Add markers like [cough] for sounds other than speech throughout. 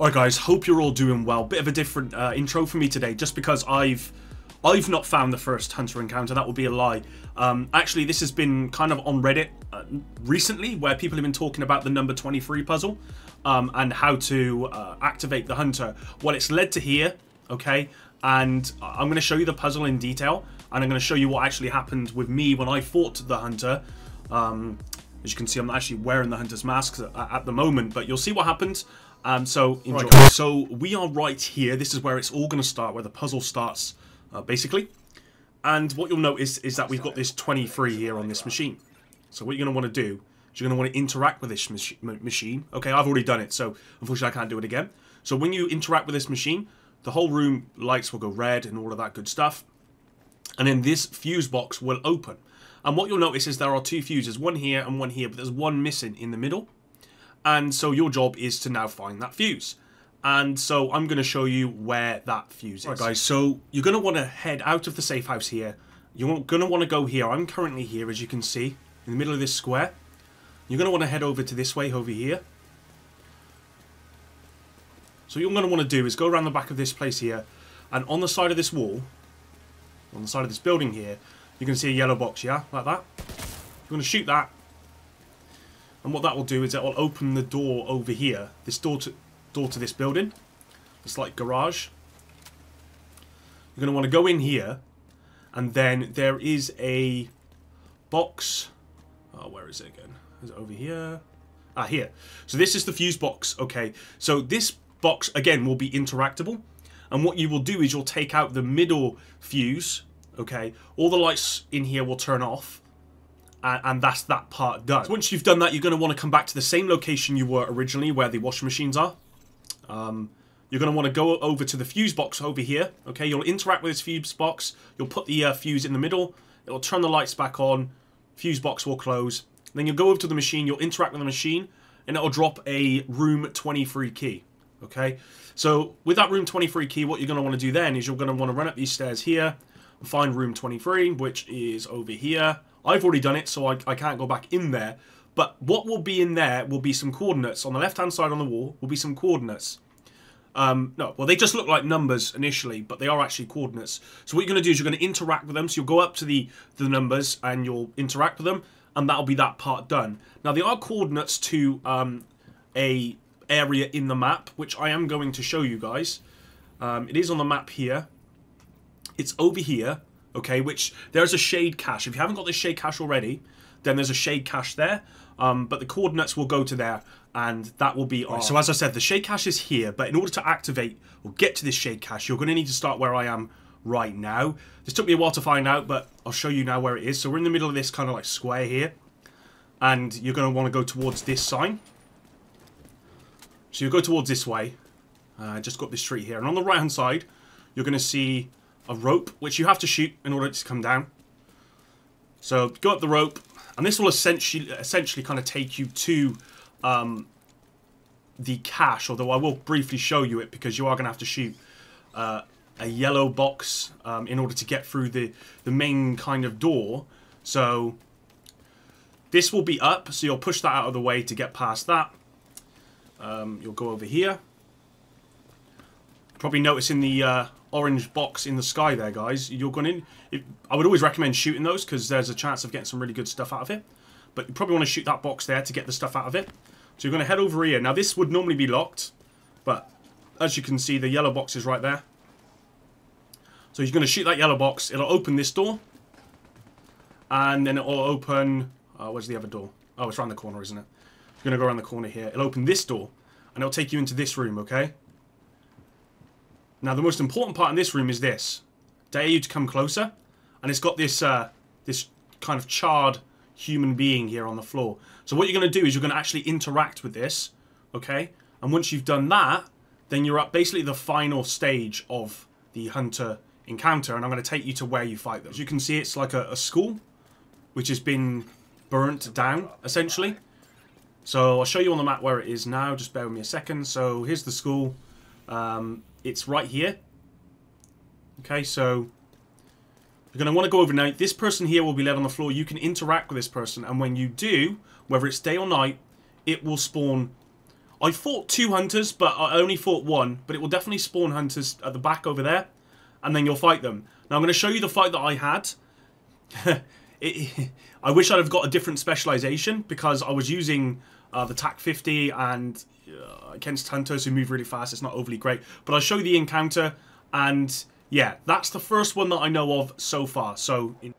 Alright guys, hope you're all doing well. Bit of a different uh, intro for me today, just because I've I've not found the first hunter encounter. That would be a lie. Um, actually, this has been kind of on Reddit uh, recently, where people have been talking about the number 23 puzzle um, and how to uh, activate the hunter. Well, it's led to here, okay? And I'm going to show you the puzzle in detail, and I'm going to show you what actually happened with me when I fought the hunter. Um, as you can see, I'm actually wearing the hunter's mask at, at the moment, but you'll see what happens. Um, so enjoy. Right, so we are right here. This is where it's all going to start, where the puzzle starts, uh, basically. And what you'll notice is that we've got this 23 here on this machine. So what you're going to want to do is you're going to want to interact with this mach machine. Okay, I've already done it, so unfortunately I can't do it again. So when you interact with this machine, the whole room lights will go red and all of that good stuff. And then this fuse box will open. And what you'll notice is there are two fuses, one here and one here, but there's one missing in the middle. And so your job is to now find that fuse. And so I'm going to show you where that fuse is. Right, guys, so you're going to want to head out of the safe house here. You're going to want to go here. I'm currently here, as you can see, in the middle of this square. You're going to want to head over to this way, over here. So what you're going to want to do is go around the back of this place here. And on the side of this wall, on the side of this building here, you can see a yellow box, yeah? Like that. You're going to shoot that and what that will do is it will open the door over here, this door to, door to this building. It's like garage. You're going to want to go in here, and then there is a box. Oh, where is it again? Is it over here? Ah, here. So this is the fuse box. Okay, so this box, again, will be interactable. And what you will do is you'll take out the middle fuse, okay? All the lights in here will turn off and, and that's that part done. So once you've done that, you're going to want to come back to the same location you were originally, where the washing machines are. Um, you're going to want to go over to the fuse box over here. Okay, you'll interact with this fuse box. You'll put the uh, fuse in the middle. It'll turn the lights back on. Fuse box will close. Then you'll go over to the machine. You'll interact with the machine, and it'll drop a room 23 key. Okay, so with that room 23 key, what you're going to want to do then is you're going to want to run up these stairs here and find room 23, which is over here. I've already done it, so I, I can't go back in there. But what will be in there will be some coordinates. On the left-hand side on the wall will be some coordinates. Um, no, well, they just look like numbers initially, but they are actually coordinates. So what you're going to do is you're going to interact with them. So you'll go up to the, the numbers and you'll interact with them, and that'll be that part done. Now, there are coordinates to um, a area in the map, which I am going to show you guys. Um, it is on the map here. It's over here okay, which there's a shade cache. If you haven't got this shade cache already, then there's a shade cache there, um, but the coordinates will go to there, and that will be right, So as I said, the shade cache is here, but in order to activate or get to this shade cache, you're going to need to start where I am right now. This took me a while to find out, but I'll show you now where it is. So we're in the middle of this kind of like square here, and you're going to want to go towards this sign. So you go towards this way, uh, just got this street here, and on the right hand side, you're going to see a rope, which you have to shoot in order to come down. So go up the rope, and this will essentially essentially kind of take you to um, the cache, although I will briefly show you it because you are going to have to shoot uh, a yellow box um, in order to get through the, the main kind of door. So this will be up, so you'll push that out of the way to get past that. Um, you'll go over here. Probably notice in the uh, orange box in the sky there, guys. You're going to... I would always recommend shooting those because there's a chance of getting some really good stuff out of it. But you probably want to shoot that box there to get the stuff out of it. So you're going to head over here. Now, this would normally be locked, but as you can see, the yellow box is right there. So you're going to shoot that yellow box. It'll open this door. And then it'll open... Uh, where's the other door? Oh, it's around the corner, isn't it? You're going to go around the corner here. It'll open this door. And it'll take you into this room, okay? Now, the most important part in this room is this. Dare you to come closer. And it's got this, uh, this kind of charred human being here on the floor. So what you're going to do is you're going to actually interact with this, okay? And once you've done that, then you're at basically the final stage of the hunter encounter, and I'm going to take you to where you fight them. As you can see, it's like a, a school, which has been burnt down, essentially. So I'll show you on the map where it is now. Just bear with me a second. So here's the school. Um, it's right here. Okay, so you're going to want to go over now. This person here will be led on the floor. You can interact with this person, and when you do, whether it's day or night, it will spawn I fought two hunters, but I only fought one. But it will definitely spawn hunters at the back over there, and then you'll fight them. Now I'm going to show you the fight that I had. [laughs] it, [laughs] I wish I'd have got a different specialization because I was using uh, the TAC 50 and uh, against hunters who move really fast. It's not overly great, but I'll show you the encounter and yeah, that's the first one that I know of so far. So. In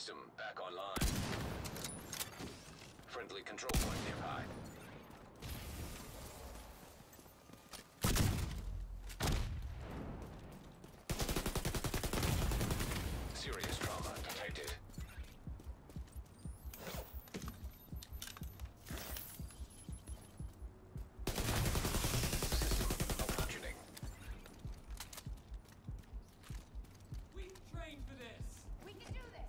System back online. Friendly control point nearby. Serious trauma detected. System malfunctioning. We trained for this. We can do this.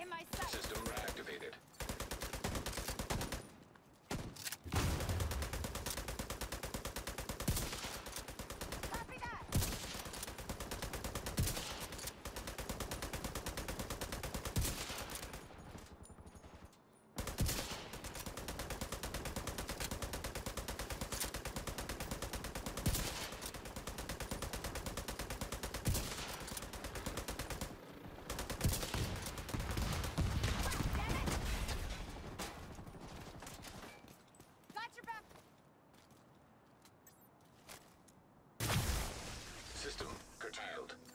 In my sight. System reactivated. Copy that. Damn it. Got your back. System curtailed.